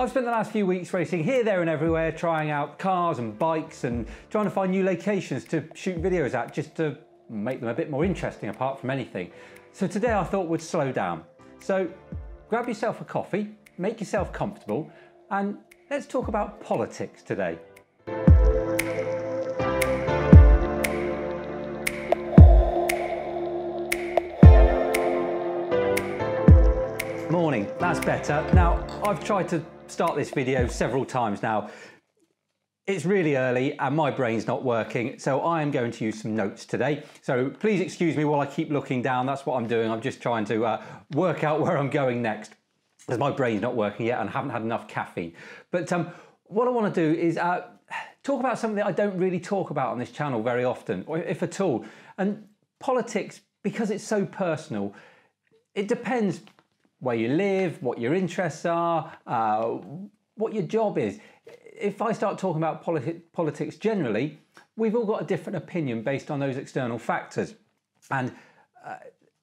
I've spent the last few weeks racing here, there, and everywhere, trying out cars and bikes and trying to find new locations to shoot videos at just to make them a bit more interesting apart from anything. So today I thought we'd slow down. So grab yourself a coffee, make yourself comfortable, and let's talk about politics today. Morning, that's better. Now, I've tried to start this video several times now. It's really early and my brain's not working, so I am going to use some notes today. So please excuse me while I keep looking down. That's what I'm doing. I'm just trying to uh, work out where I'm going next because my brain's not working yet and I haven't had enough caffeine. But um, what I want to do is uh, talk about something that I don't really talk about on this channel very often, or if at all. And politics, because it's so personal, it depends where you live, what your interests are, uh, what your job is. If I start talking about politi politics generally, we've all got a different opinion based on those external factors. And uh,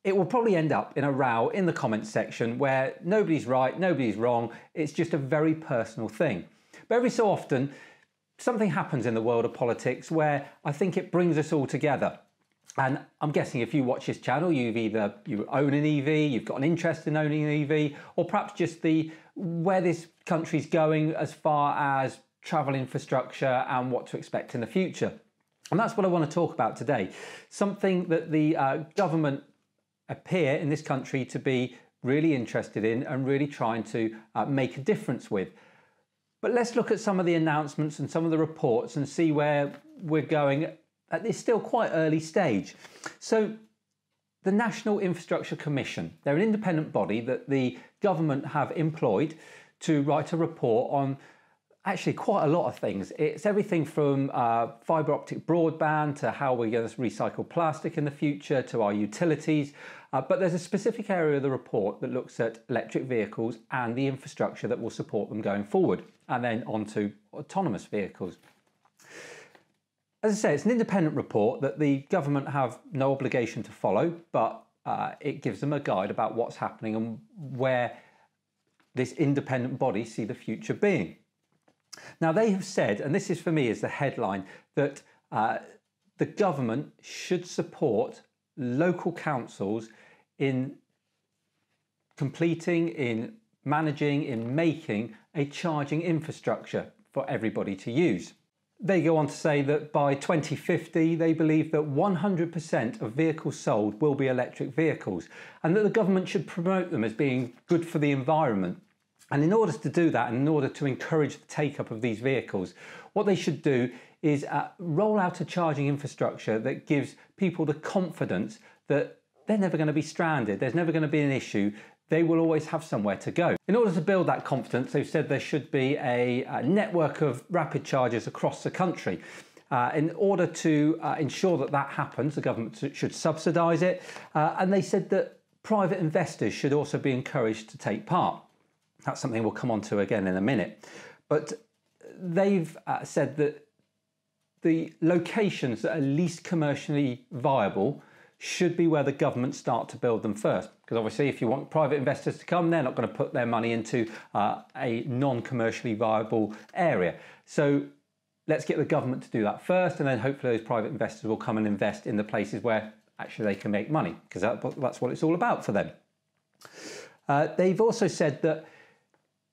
it will probably end up in a row in the comments section where nobody's right, nobody's wrong. It's just a very personal thing. But every so often, something happens in the world of politics where I think it brings us all together. And I'm guessing if you watch this channel, you've either you own an EV, you've got an interest in owning an EV, or perhaps just the where this country's going as far as travel infrastructure and what to expect in the future. And that's what I want to talk about today. Something that the uh, government appear in this country to be really interested in and really trying to uh, make a difference with. But let's look at some of the announcements and some of the reports and see where we're going at this still quite early stage. So the National Infrastructure Commission, they're an independent body that the government have employed to write a report on actually quite a lot of things. It's everything from uh, fibre optic broadband to how we're going to recycle plastic in the future to our utilities. Uh, but there's a specific area of the report that looks at electric vehicles and the infrastructure that will support them going forward, and then on to autonomous vehicles. As I say, it's an independent report that the government have no obligation to follow, but uh, it gives them a guide about what's happening and where this independent body see the future being. Now, they have said, and this is for me is the headline, that uh, the government should support local councils in completing, in managing, in making a charging infrastructure for everybody to use. They go on to say that by 2050, they believe that 100% of vehicles sold will be electric vehicles and that the government should promote them as being good for the environment. And in order to do that, and in order to encourage the take up of these vehicles, what they should do is uh, roll out a charging infrastructure that gives people the confidence that they're never going to be stranded, there's never going to be an issue, they will always have somewhere to go. In order to build that confidence, they've said there should be a, a network of rapid chargers across the country. Uh, in order to uh, ensure that that happens, the government should subsidise it. Uh, and they said that private investors should also be encouraged to take part. That's something we'll come on to again in a minute. But they've uh, said that the locations that are least commercially viable should be where the government start to build them first. Because obviously, if you want private investors to come, they're not going to put their money into uh, a non commercially viable area. So let's get the government to do that first, and then hopefully those private investors will come and invest in the places where actually they can make money, because that, that's what it's all about for them. Uh, they've also said that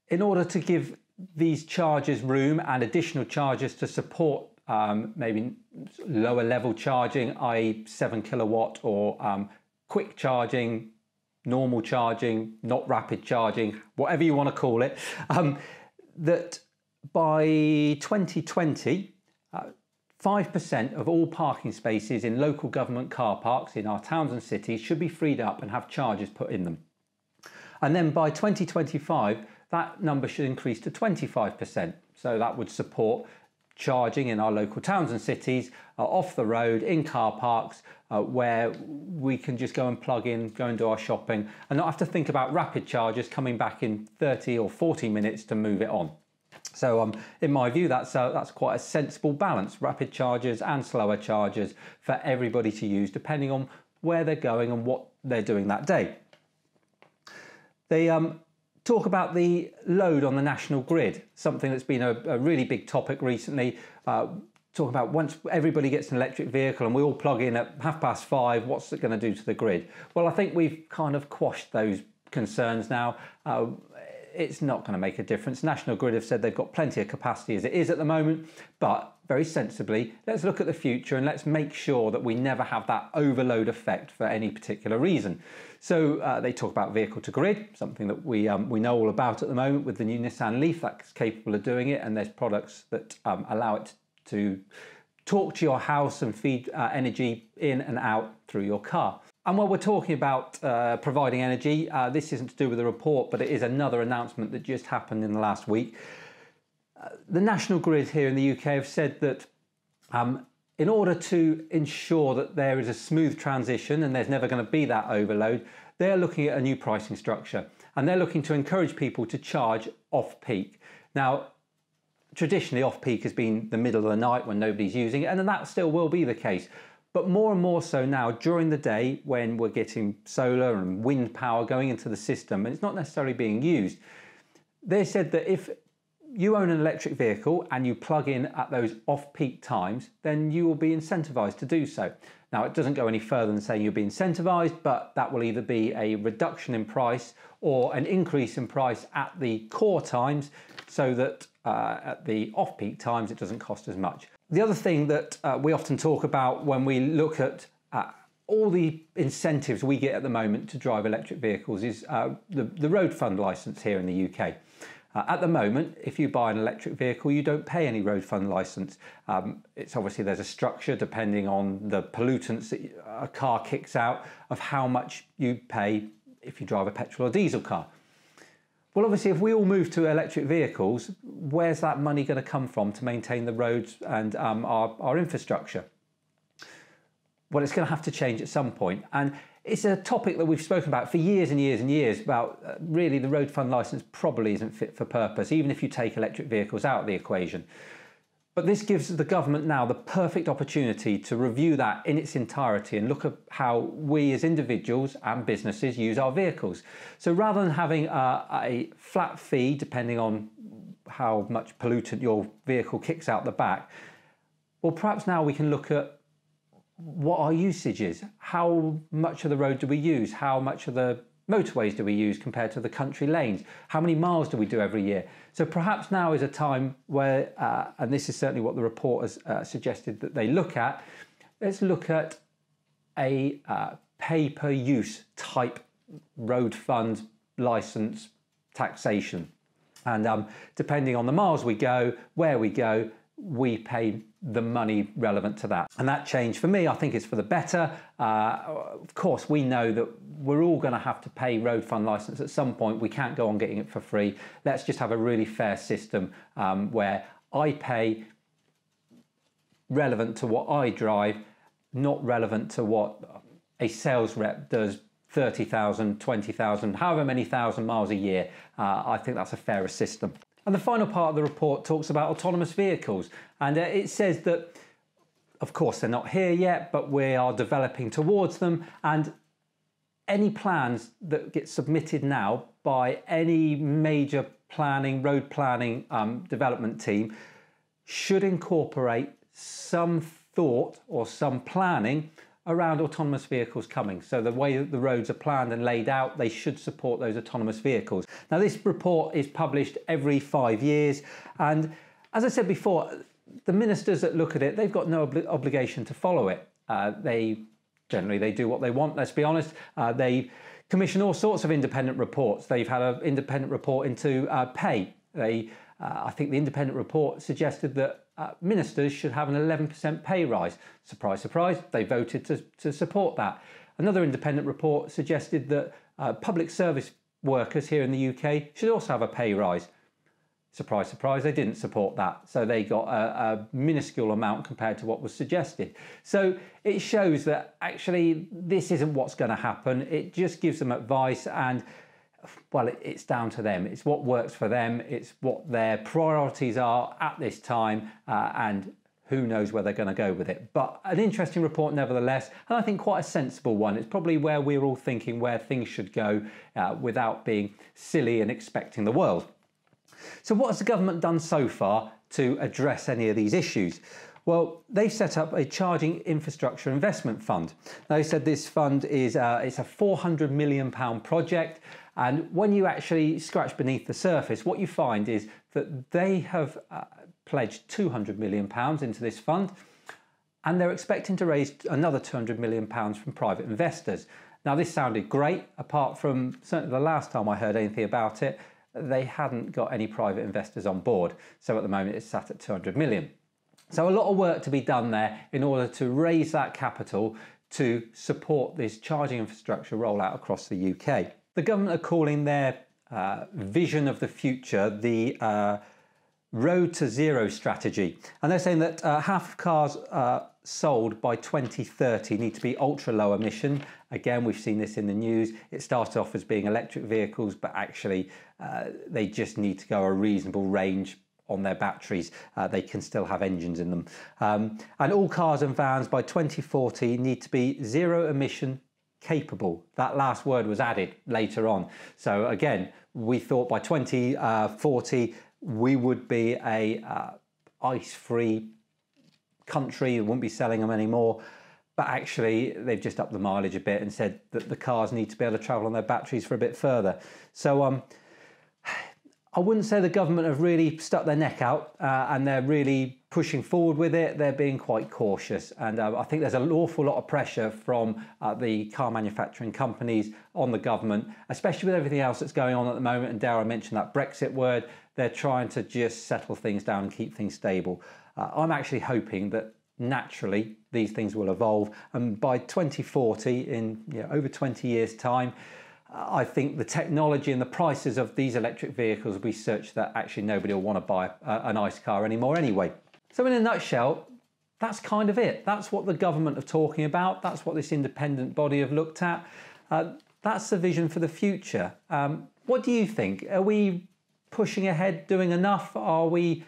in order to give these charges room and additional charges to support um, maybe lower level charging, i.e., seven kilowatt, or um, quick charging, normal charging, not rapid charging, whatever you want to call it, um, that by 2020, uh, 5% of all parking spaces in local government car parks in our towns and cities should be freed up and have charges put in them. And then by 2025, that number should increase to 25%. So that would support charging in our local towns and cities uh, off the road in car parks uh, where we can just go and plug in, go and do our shopping and not have to think about rapid chargers coming back in 30 or 40 minutes to move it on. So um, in my view, that's, uh, that's quite a sensible balance, rapid chargers and slower chargers for everybody to use depending on where they're going and what they're doing that day. They um, talk about the load on the national grid, something that's been a, a really big topic recently. Uh, talk about once everybody gets an electric vehicle and we all plug in at half past five, what's it going to do to the grid? Well, I think we've kind of quashed those concerns now. Uh, it's not going to make a difference. National Grid have said they've got plenty of capacity as it is at the moment, but very sensibly, let's look at the future and let's make sure that we never have that overload effect for any particular reason. So uh, they talk about vehicle to grid, something that we um, we know all about at the moment with the new Nissan Leaf that's capable of doing it, and there's products that um, allow it to talk to your house and feed uh, energy in and out through your car. And while we're talking about uh, providing energy, uh, this isn't to do with the report, but it is another announcement that just happened in the last week. Uh, the National Grid here in the UK have said that um, in order to ensure that there is a smooth transition and there's never going to be that overload, they're looking at a new pricing structure and they're looking to encourage people to charge off peak. Now, traditionally, off peak has been the middle of the night when nobody's using it, and that still will be the case. But more and more so now during the day when we're getting solar and wind power going into the system and it's not necessarily being used. They said that if you own an electric vehicle and you plug in at those off peak times, then you will be incentivized to do so. Now, it doesn't go any further than saying you'll be incentivized, but that will either be a reduction in price or an increase in price at the core times so that uh, at the off peak times it doesn't cost as much. The other thing that uh, we often talk about when we look at uh, all the incentives we get at the moment to drive electric vehicles is uh, the, the road fund license here in the UK. Uh, at the moment, if you buy an electric vehicle, you don't pay any road fund license. Um, it's obviously there's a structure depending on the pollutants that a car kicks out of how much you pay if you drive a petrol or diesel car. Well, obviously, if we all move to electric vehicles, where's that money going to come from to maintain the roads and um, our, our infrastructure? Well, it's going to have to change at some point. And it's a topic that we've spoken about for years and years and years about uh, really the road fund license probably isn't fit for purpose, even if you take electric vehicles out of the equation. But this gives the government now the perfect opportunity to review that in its entirety and look at how we as individuals and businesses use our vehicles. So rather than having a, a flat fee, depending on how much pollutant your vehicle kicks out the back, well, perhaps now we can look at what our usage is. How much of the road do we use? How much of the motorways do we use compared to the country lanes? How many miles do we do every year? So perhaps now is a time where, uh, and this is certainly what the report has uh, suggested that they look at, let's look at a uh, pay per use type road fund license taxation. And um, depending on the miles we go, where we go, we pay the money relevant to that. And that change for me, I think, is for the better. Uh, of course, we know that we're all going to have to pay road fund license at some point. We can't go on getting it for free. Let's just have a really fair system um, where I pay relevant to what I drive, not relevant to what a sales rep does 30,000, 20,000, however many thousand miles a year. Uh, I think that's a fairer system. And the final part of the report talks about autonomous vehicles. And uh, it says that, of course, they're not here yet, but we are developing towards them. And any plans that get submitted now by any major planning, road planning um, development team should incorporate some thought or some planning around autonomous vehicles coming. So the way that the roads are planned and laid out, they should support those autonomous vehicles. Now this report is published every five years. And as I said before, the ministers that look at it, they've got no obli obligation to follow it. Uh, they generally, they do what they want, let's be honest. Uh, they commission all sorts of independent reports. They've had an independent report into uh, pay. They, uh, I think the independent report suggested that uh, ministers should have an 11% pay rise. Surprise, surprise, they voted to, to support that. Another independent report suggested that uh, public service workers here in the UK should also have a pay rise. Surprise, surprise, they didn't support that. So they got a, a minuscule amount compared to what was suggested. So it shows that actually this isn't what's going to happen. It just gives them advice and well, it's down to them. It's what works for them. It's what their priorities are at this time. Uh, and who knows where they're going to go with it. But an interesting report nevertheless, and I think quite a sensible one. It's probably where we're all thinking where things should go uh, without being silly and expecting the world. So, what has the government done so far to address any of these issues? Well, they set up a charging infrastructure investment fund. They said this fund is uh, it's a 400 million pound project, and when you actually scratch beneath the surface, what you find is that they have uh, pledged 200 million pounds into this fund, and they're expecting to raise another 200 million pounds from private investors. Now, this sounded great, apart from certainly the last time I heard anything about it, they hadn't got any private investors on board. So at the moment, it's sat at 200 million. So a lot of work to be done there in order to raise that capital to support this charging infrastructure rollout across the UK. The government are calling their uh, vision of the future the uh, road to zero strategy. And they're saying that uh, half of cars uh, sold by 2030 need to be ultra low emission. Again, we've seen this in the news. It started off as being electric vehicles, but actually uh, they just need to go a reasonable range on their batteries, uh, they can still have engines in them. Um, and all cars and vans by 2040 need to be zero emission capable. That last word was added later on. So again, we thought by 2040 we would be a uh, ice-free country. We wouldn't be selling them anymore. But actually, they've just upped the mileage a bit and said that the cars need to be able to travel on their batteries for a bit further. So um, I wouldn't say the government have really stuck their neck out uh, and they're really pushing forward with it. They're being quite cautious. And uh, I think there's an awful lot of pressure from uh, the car manufacturing companies on the government, especially with everything else that's going on at the moment. And Dara mentioned that Brexit word. They're trying to just settle things down and keep things stable. Uh, I'm actually hoping that naturally these things will evolve. And by 2040, in you know, over 20 years' time, I think the technology and the prices of these electric vehicles will be such that actually nobody will want to buy a, an ICE car anymore anyway. So in a nutshell, that's kind of it. That's what the government are talking about. That's what this independent body have looked at. Uh, that's the vision for the future. Um, what do you think? Are we pushing ahead, doing enough? Are we,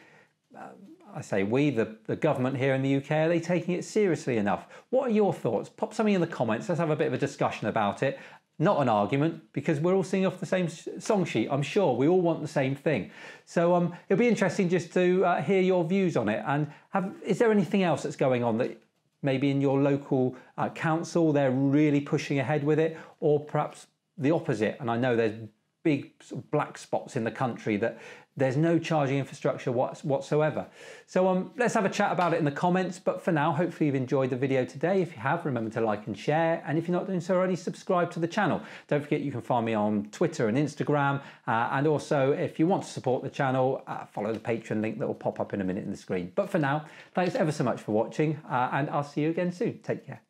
uh, I say we, the, the government here in the UK, are they taking it seriously enough? What are your thoughts? Pop something in the comments. Let's have a bit of a discussion about it not an argument because we're all singing off the same song sheet. I'm sure we all want the same thing. So um, it'll be interesting just to uh, hear your views on it. And have, is there anything else that's going on that maybe in your local uh, council they're really pushing ahead with it, or perhaps the opposite? And I know there's big sort of black spots in the country that there's no charging infrastructure whatsoever. So um, let's have a chat about it in the comments. But for now, hopefully you've enjoyed the video today. If you have, remember to like and share. And if you're not doing so already, subscribe to the channel. Don't forget you can find me on Twitter and Instagram. Uh, and also, if you want to support the channel, uh, follow the Patreon link that will pop up in a minute in the screen. But for now, thanks ever so much for watching. Uh, and I'll see you again soon. Take care.